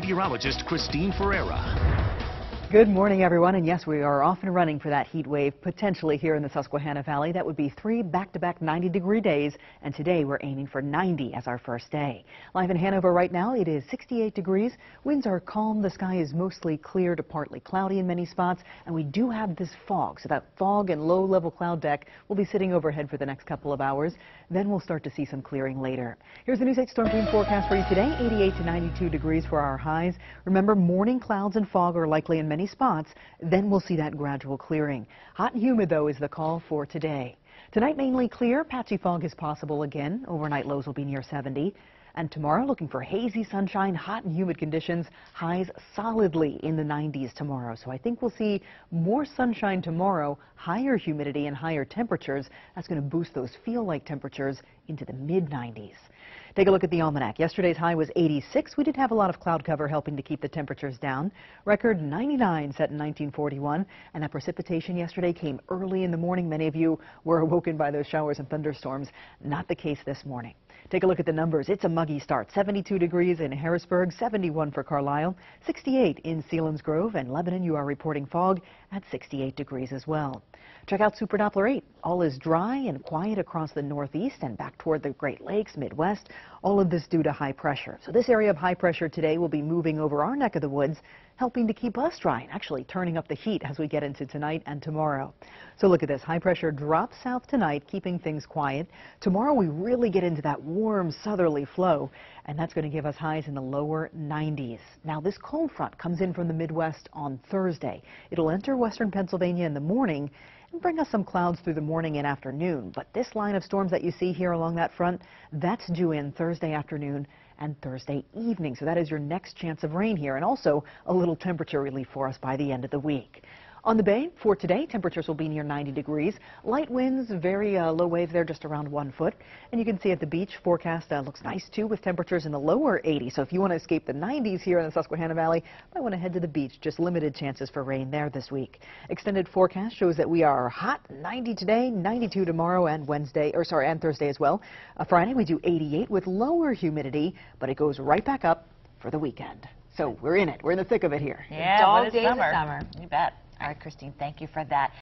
meteorologist Christine Ferreira. Good morning, everyone. And yes, we are off and running for that heat wave, potentially here in the Susquehanna Valley. That would be three back-to-back 90-degree days, and today we're aiming for 90 as our first day. Live in Hanover right now, it is 68 degrees. Winds are calm. The sky is mostly clear to partly cloudy in many spots, and we do have this fog. So that fog and low-level cloud deck will be sitting overhead for the next couple of hours. Then we'll start to see some clearing later. Here's the News 8 Storm Team forecast for you today. 88 to 92 degrees for our highs. Remember, morning clouds and fog are likely in many many spots. Then we'll see that gradual clearing. Hot and humid, though, is the call for today. Tonight, mainly clear. Patchy fog is possible again. Overnight lows will be near 70. And tomorrow, looking for hazy sunshine, hot and humid conditions, highs solidly in the 90s tomorrow. So I think we'll see more sunshine tomorrow, higher humidity and higher temperatures. That's going to boost those feel-like temperatures into the mid-90s. Take a look at the almanac. Yesterday's high was 86. We did have a lot of cloud cover helping to keep the temperatures down. Record 99 set in 1941. And that precipitation yesterday came early in the morning. Many of you were awoken by those showers and thunderstorms. Not the case this morning. Take a look at the numbers. It's a muggy start. 72 degrees in Harrisburg, 71 for Carlisle, 68 in Selinsgrove, and Lebanon you are reporting fog at 68 degrees as well. Check out Super Doppler 8. All is dry and quiet across the northeast and back toward the Great Lakes, Midwest. All of this due to high pressure. So this area of high pressure today will be moving over our neck of the woods, helping to keep us dry actually turning up the heat as we get into tonight and tomorrow. So look at this. High pressure drops south tonight, keeping things quiet. Tomorrow we really get into that warm southerly flow, and that's going to give us highs in the lower 90s. Now this cold front comes in from the Midwest on Thursday. It'll enter western Pennsylvania in the morning and bring us some clouds through the morning and afternoon. But this line of storms that you see here along that front, that's due in Thursday afternoon and Thursday evening. So that is your next chance of rain here and also a little temperature relief for us by the end of the week. On the bay for today, temperatures will be near 90 degrees. Light winds, very uh, low wave there, just around one foot. And you can see at the beach, forecast uh, looks nice too with temperatures in the lower 80s. So if you want to escape the 90s here in the Susquehanna Valley, might want to head to the beach. Just limited chances for rain there this week. Extended forecast shows that we are hot, 90 today, 92 tomorrow and Wednesday, or sorry, and Thursday as well. Uh, Friday we do 88 with lower humidity, but it goes right back up for the weekend. So we're in it. We're in the thick of it here. Yeah, Dog days summer. of summer. You bet. All right, Christine, thank you for that.